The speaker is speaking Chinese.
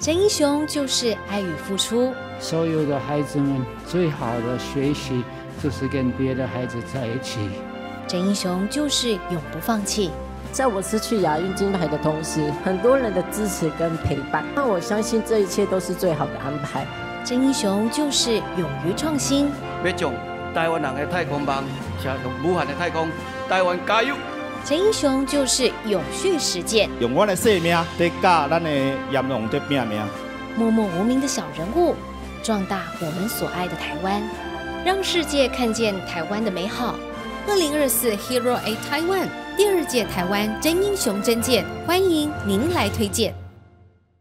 真英雄就是爱与付出。所有的孩子们最好的学习就是跟别的孩子在一起。真英雄就是永不放弃。在我失去亚运金牌的同时，很多人的支持跟陪伴，那我相信这一切都是最好的安排。真英雄就是勇于创新。要将台湾人的太空梦向武汉的太空，台湾加油！真英雄就是永续实践，用我的生命在教咱的炎龙的拼命。默默无名的小人物，壮大我们所爱的台湾，让世界看见台湾的美好。二零二四 Hero A Taiwan 第二届台湾真英雄真见，欢迎您来推荐。